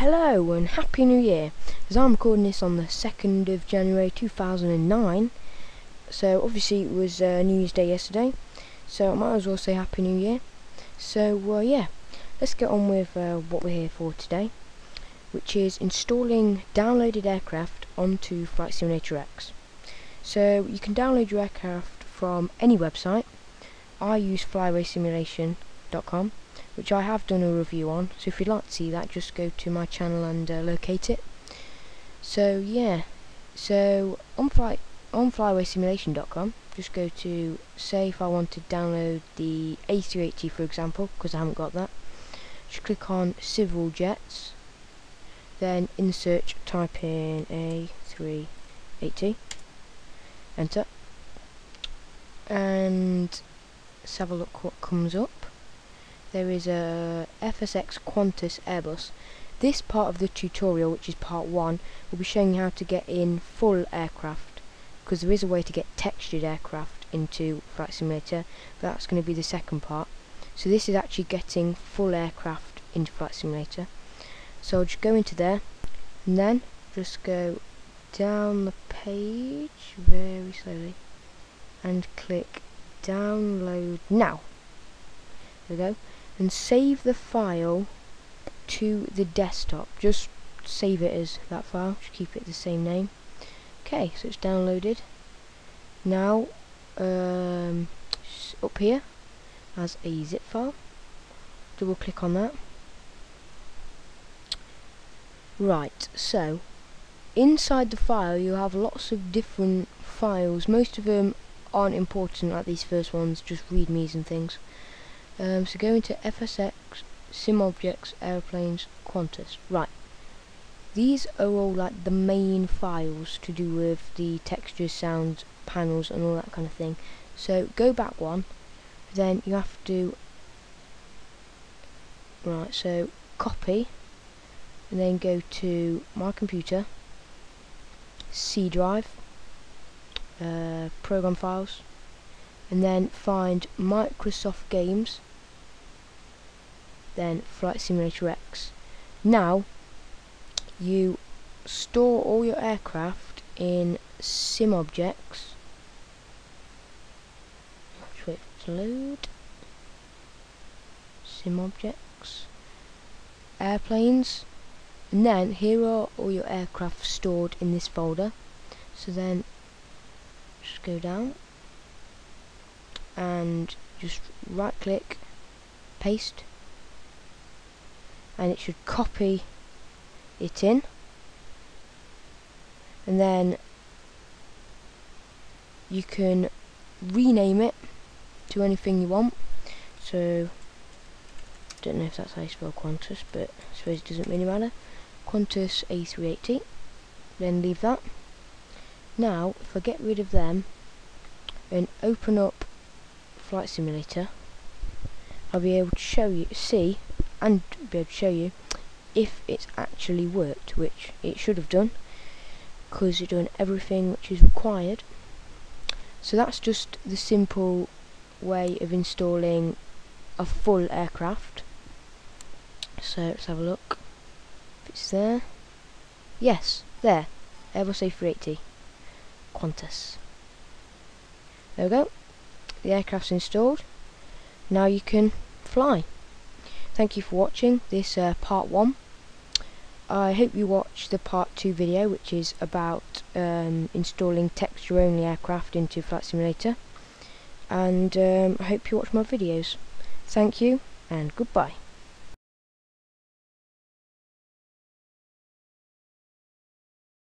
Hello and Happy New Year! As I'm recording this on the 2nd of January 2009, so obviously it was uh, New Year's Day yesterday, so I might as well say Happy New Year. So uh, yeah, let's get on with uh, what we're here for today, which is installing downloaded aircraft onto Flight Simulator X. So you can download your aircraft from any website. I use flyawaysimulation.com which I have done a review on. So if you'd like to see that just go to my channel and uh, locate it. So yeah. So on flight on flyawaysimulation.com just go to say if I want to download the A380 for example because I haven't got that. Just click on civil jets. Then in the search type in A380 enter. And let's have a look what comes up there is a FSX Qantas Airbus. This part of the tutorial, which is part 1, will be showing you how to get in full aircraft, because there is a way to get textured aircraft into Flight Simulator, but that's going to be the second part. So this is actually getting full aircraft into Flight Simulator. So I'll just go into there, and then just go down the page very slowly, and click download now. There we go and save the file to the desktop. Just save it as that file just keep it the same name. Okay so it's downloaded. Now um, up here as a zip file. Double click on that. Right so inside the file you have lots of different files. Most of them aren't important like these first ones just readmes and things um, so go into FSX, SimObjects, Airplanes, Qantas. Right. These are all like the main files to do with the textures, sounds, panels and all that kind of thing. So go back one, then you have to right, so copy and then go to my computer, C drive, uh, program files, and then find Microsoft Games then Flight Simulator X. Now, you store all your aircraft in SimObjects. Let's wait to load. Sim objects. Airplanes. And then here are all your aircraft stored in this folder. So then just go down and just right click paste and it should copy it in. And then you can rename it to anything you want. So don't know if that's how you spell Qantas but I suppose it doesn't really matter. Qantas A380 then leave that. Now if I get rid of them and open up Flight Simulator I'll be able to show you see and be able to show you if it's actually worked, which it should have done, because you're doing everything which is required. So that's just the simple way of installing a full aircraft. So let's have a look. If it's there. Yes, there. Airbus A380. Qantas. There we go. The aircraft's installed. Now you can fly. Thank you for watching this uh, part 1. I hope you watch the part 2 video which is about um, installing texture only aircraft into Flight Simulator and um, I hope you watch my videos. Thank you and goodbye.